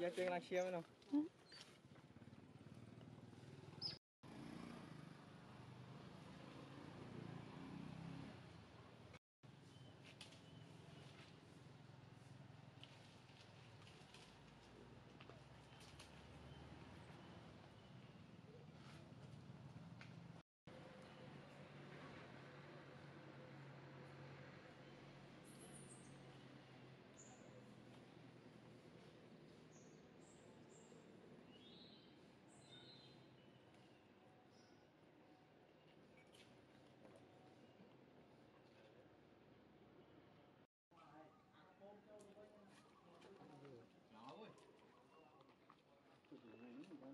giờ chơi là xe mới nào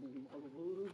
mình mau vương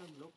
Itu blok.